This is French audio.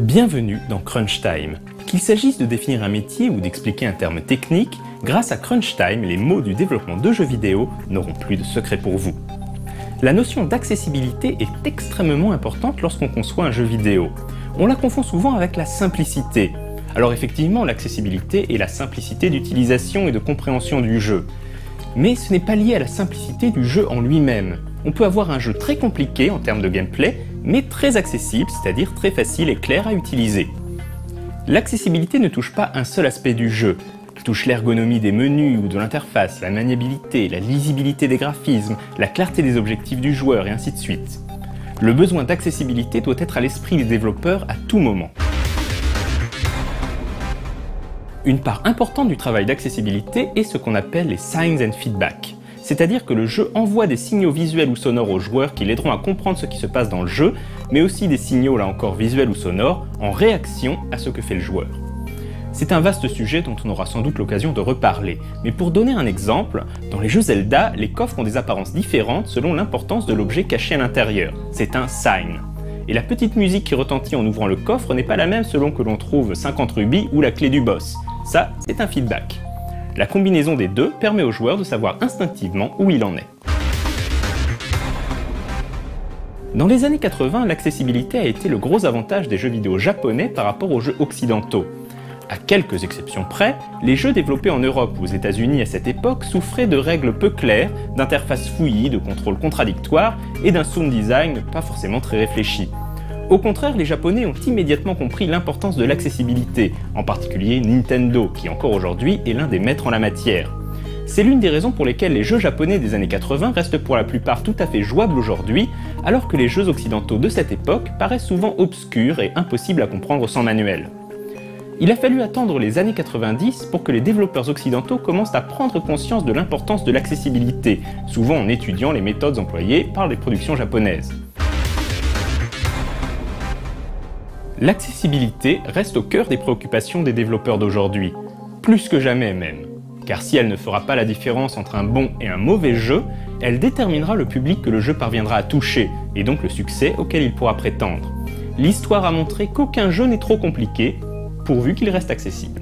Bienvenue dans Crunch Time. Qu'il s'agisse de définir un métier ou d'expliquer un terme technique, grâce à Crunch Time, les mots du développement de jeux vidéo n'auront plus de secret pour vous. La notion d'accessibilité est extrêmement importante lorsqu'on conçoit un jeu vidéo. On la confond souvent avec la simplicité. Alors effectivement, l'accessibilité est la simplicité d'utilisation et de compréhension du jeu. Mais ce n'est pas lié à la simplicité du jeu en lui-même. On peut avoir un jeu très compliqué en termes de gameplay, mais très accessible, c'est-à-dire très facile et clair à utiliser. L'accessibilité ne touche pas un seul aspect du jeu, elle touche l'ergonomie des menus ou de l'interface, la maniabilité, la lisibilité des graphismes, la clarté des objectifs du joueur et ainsi de suite. Le besoin d'accessibilité doit être à l'esprit des développeurs à tout moment. Une part importante du travail d'accessibilité est ce qu'on appelle les signs and feedback c'est-à-dire que le jeu envoie des signaux visuels ou sonores aux joueurs qui l'aideront à comprendre ce qui se passe dans le jeu, mais aussi des signaux là encore visuels ou sonores en réaction à ce que fait le joueur. C'est un vaste sujet dont on aura sans doute l'occasion de reparler, mais pour donner un exemple, dans les jeux Zelda, les coffres ont des apparences différentes selon l'importance de l'objet caché à l'intérieur. C'est un sign. Et la petite musique qui retentit en ouvrant le coffre n'est pas la même selon que l'on trouve 50 rubis ou la clé du boss. Ça, c'est un feedback. La combinaison des deux permet au joueur de savoir instinctivement où il en est. Dans les années 80, l'accessibilité a été le gros avantage des jeux vidéo japonais par rapport aux jeux occidentaux. À quelques exceptions près, les jeux développés en Europe ou aux États-Unis à cette époque souffraient de règles peu claires, d'interfaces fouillies, de contrôles contradictoires et d'un sound design pas forcément très réfléchi. Au contraire, les Japonais ont immédiatement compris l'importance de l'accessibilité, en particulier Nintendo, qui encore aujourd'hui est l'un des maîtres en la matière. C'est l'une des raisons pour lesquelles les jeux japonais des années 80 restent pour la plupart tout à fait jouables aujourd'hui, alors que les jeux occidentaux de cette époque paraissent souvent obscurs et impossibles à comprendre sans manuel. Il a fallu attendre les années 90 pour que les développeurs occidentaux commencent à prendre conscience de l'importance de l'accessibilité, souvent en étudiant les méthodes employées par les productions japonaises. L'accessibilité reste au cœur des préoccupations des développeurs d'aujourd'hui, plus que jamais même. Car si elle ne fera pas la différence entre un bon et un mauvais jeu, elle déterminera le public que le jeu parviendra à toucher, et donc le succès auquel il pourra prétendre. L'histoire a montré qu'aucun jeu n'est trop compliqué, pourvu qu'il reste accessible.